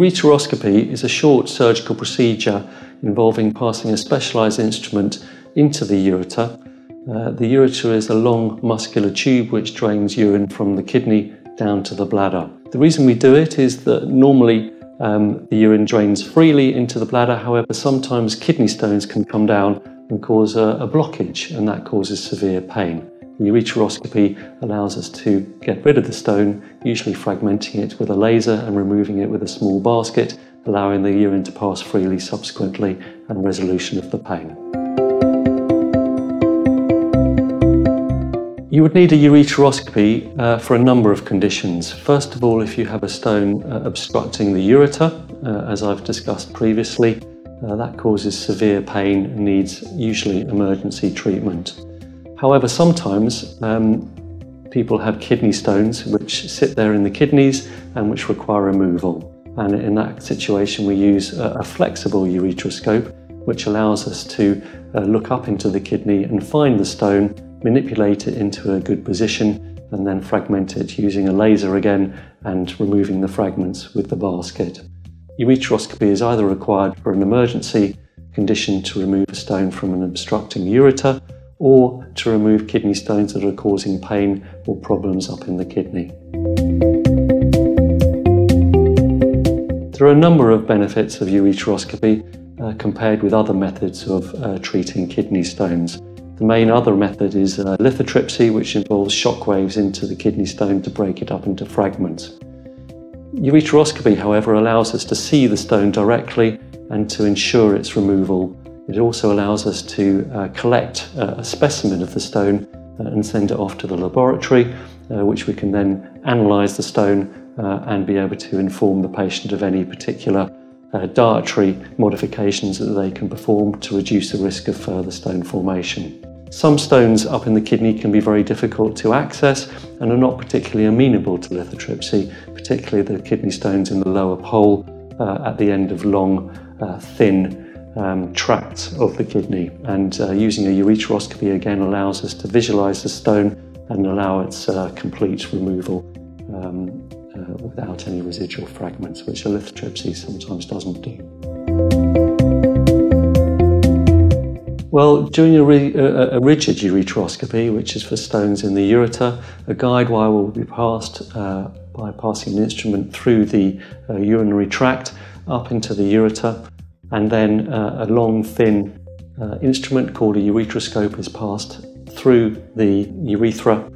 ureteroscopy is a short surgical procedure involving passing a specialised instrument into the ureter. Uh, the ureter is a long muscular tube which drains urine from the kidney down to the bladder. The reason we do it is that normally um, the urine drains freely into the bladder, however, sometimes kidney stones can come down and cause a, a blockage, and that causes severe pain. Ureteroscopy allows us to get rid of the stone, usually fragmenting it with a laser and removing it with a small basket, allowing the urine to pass freely subsequently and resolution of the pain. You would need a ureteroscopy uh, for a number of conditions. First of all, if you have a stone uh, obstructing the ureter, uh, as I've discussed previously, uh, that causes severe pain and needs usually emergency treatment. However, sometimes um, people have kidney stones which sit there in the kidneys and which require removal. And in that situation, we use a, a flexible ureteroscope, which allows us to uh, look up into the kidney and find the stone manipulate it into a good position and then fragment it using a laser again and removing the fragments with the basket. Ureteroscopy is either required for an emergency condition to remove a stone from an obstructing ureter or to remove kidney stones that are causing pain or problems up in the kidney. There are a number of benefits of ureteroscopy uh, compared with other methods of uh, treating kidney stones. The main other method is uh, lithotripsy, which involves shock waves into the kidney stone to break it up into fragments. Ureteroscopy, however, allows us to see the stone directly and to ensure its removal. It also allows us to uh, collect uh, a specimen of the stone uh, and send it off to the laboratory, uh, which we can then analyse the stone uh, and be able to inform the patient of any particular dietary modifications that they can perform to reduce the risk of further stone formation. Some stones up in the kidney can be very difficult to access and are not particularly amenable to lithotripsy, particularly the kidney stones in the lower pole uh, at the end of long, uh, thin um, tracts of the kidney. And uh, using a ureteroscopy again allows us to visualize the stone and allow its uh, complete removal um, uh, without any residual fragments, which a lithotripsy sometimes doesn't do. Well, during a, a, a, rigid ureteroscopy, which is for stones in the ureter, a guide wire will be passed uh, by passing an instrument through the uh, urinary tract up into the ureter, and then uh, a long, thin uh, instrument called a ureteroscope is passed through the urethra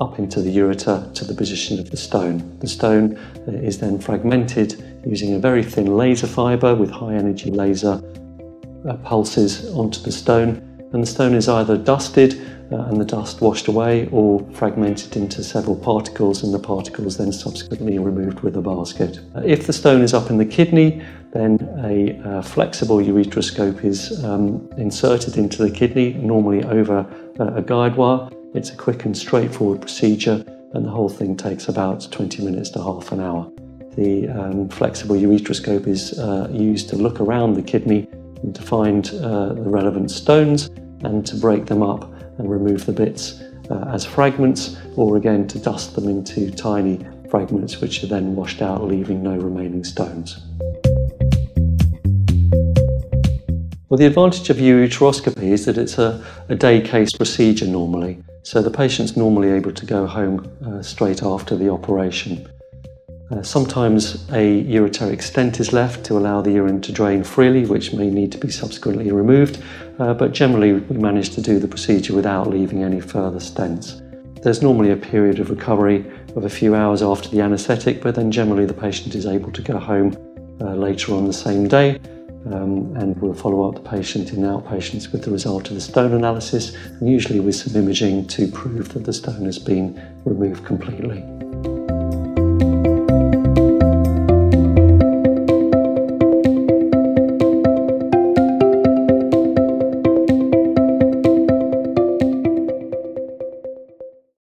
up into the ureter to the position of the stone. The stone uh, is then fragmented using a very thin laser fibre with high energy laser pulses onto the stone and the stone is either dusted and the dust washed away or fragmented into several particles and the particles then subsequently removed with a basket. Uh, if the stone is up in the kidney then a uh, flexible ureteroscope is um, inserted into the kidney normally over uh, a guide wire. It's a quick and straightforward procedure and the whole thing takes about 20 minutes to half an hour. The um, flexible ureteroscope is uh, used to look around the kidney and to find uh, the relevant stones and to break them up and remove the bits uh, as fragments or again to dust them into tiny fragments which are then washed out leaving no remaining stones. Well, the advantage of ureteroscopy is that it's a, a day case procedure normally, so the patient's normally able to go home uh, straight after the operation. Uh, sometimes a ureteric stent is left to allow the urine to drain freely, which may need to be subsequently removed, uh, but generally we manage to do the procedure without leaving any further stents. There's normally a period of recovery of a few hours after the anaesthetic, but then generally the patient is able to go home uh, later on the same day, um, and we'll follow up the patient in outpatients with the result of the stone analysis, and usually with some imaging to prove that the stone has been removed completely.